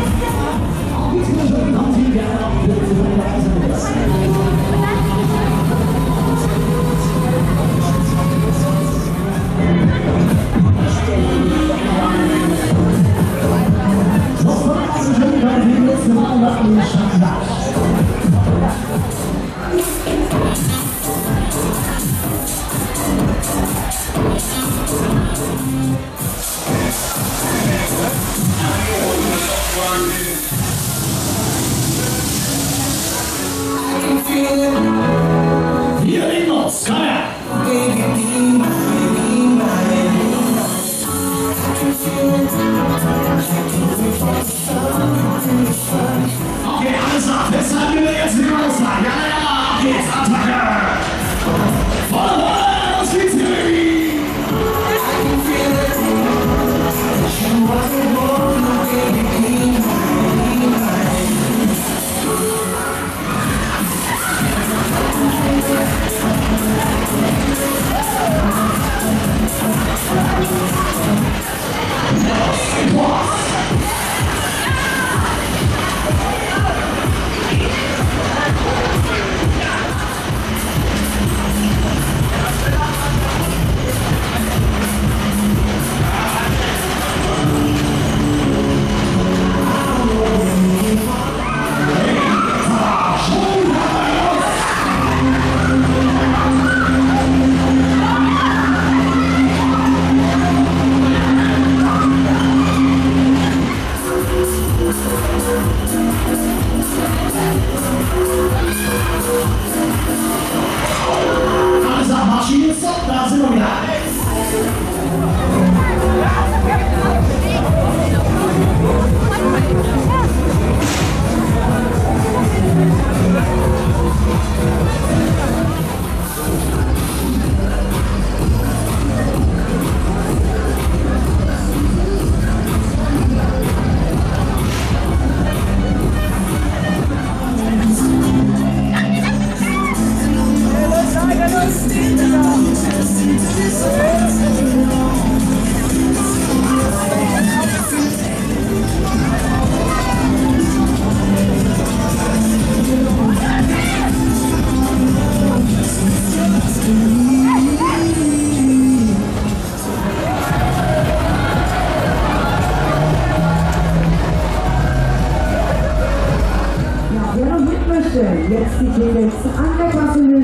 Let's go. Hearing no sky. I Okay, alles. Deshalb wir jetzt die Rose. Ja, ja, ja. Geht's, Attacke. Volle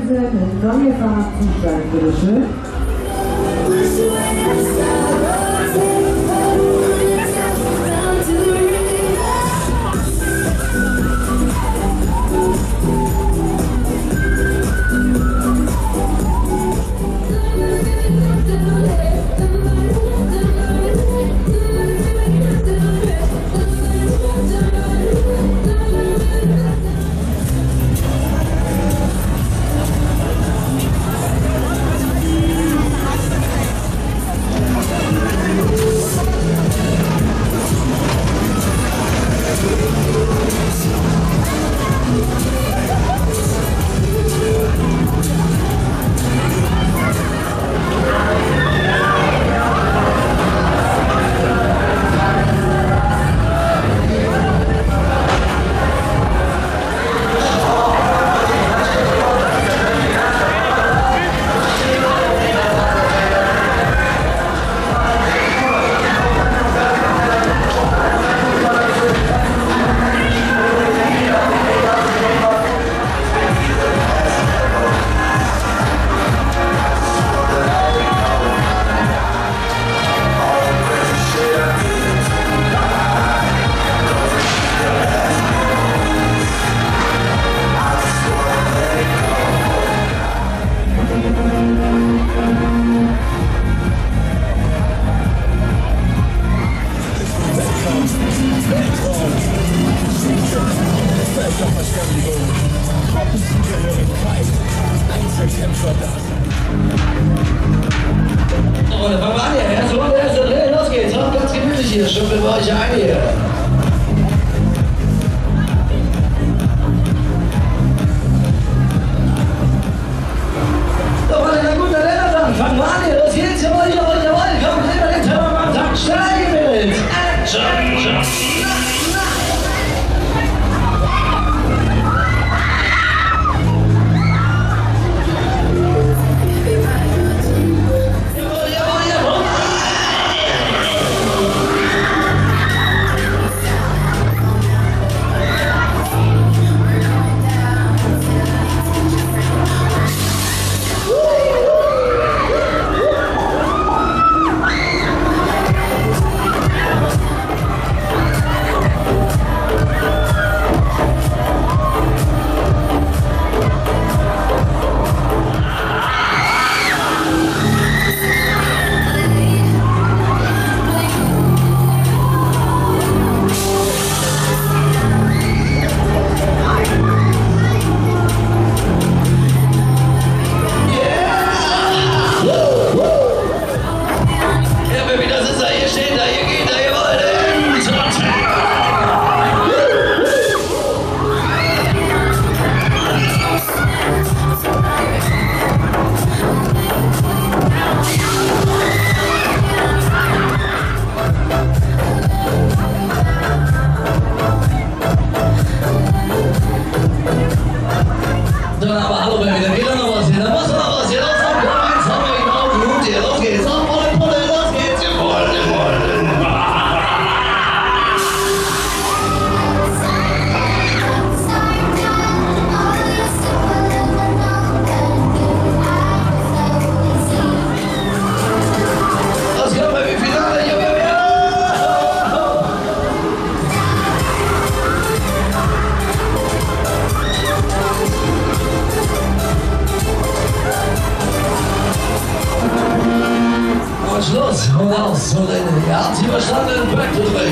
Dan je neue Fahrt zum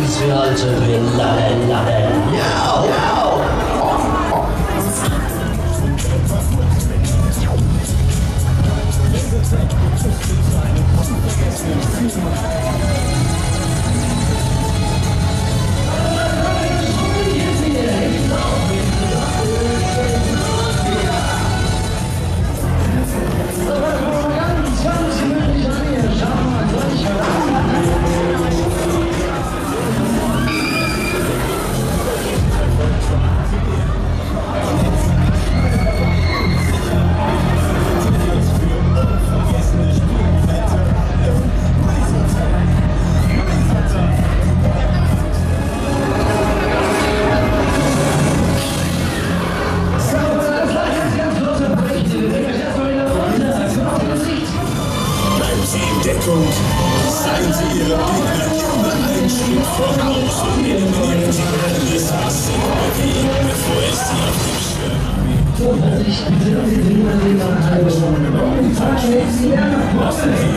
Please learn to be loving, loving. No! No! Thank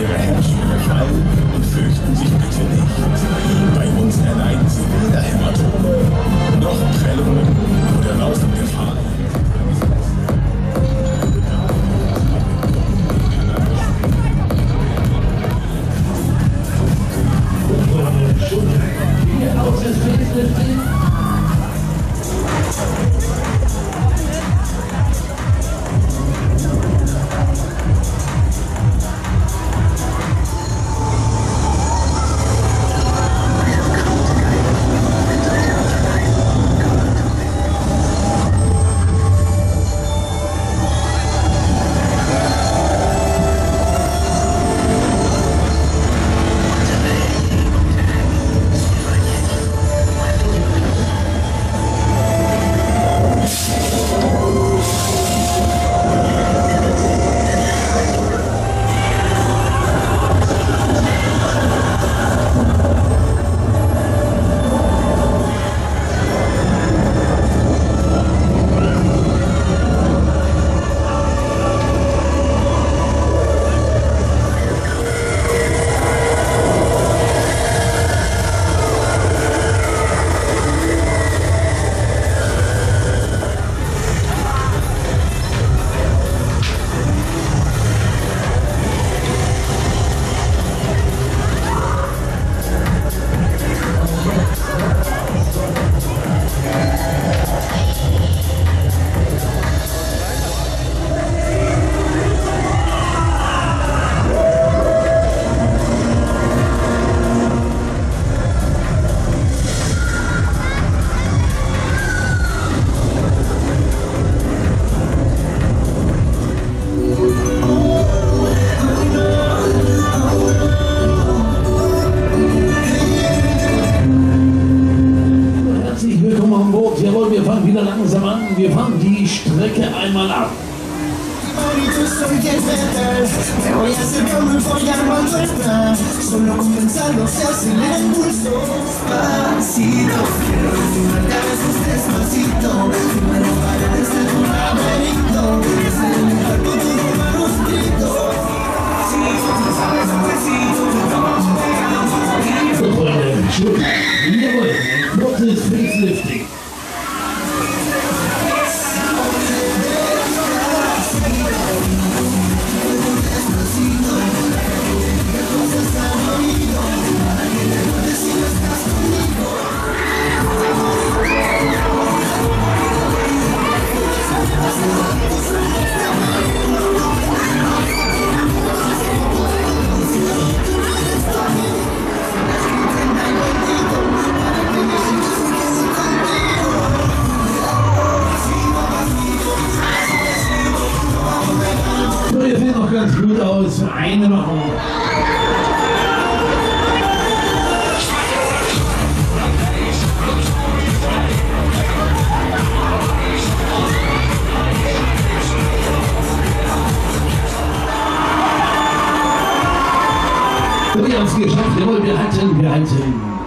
Ihre Hemmschwelle fallen und fürchten sich bitte nicht. Bei uns erleiden Sie weder Hämatome noch Prellungen un besito Vamos pegando So, Freunde, Schluss. Jawohl, kurzes Facelifting. Aus. Eine. So, wir haben es geschafft. Jawohl, wir halten, wir halten.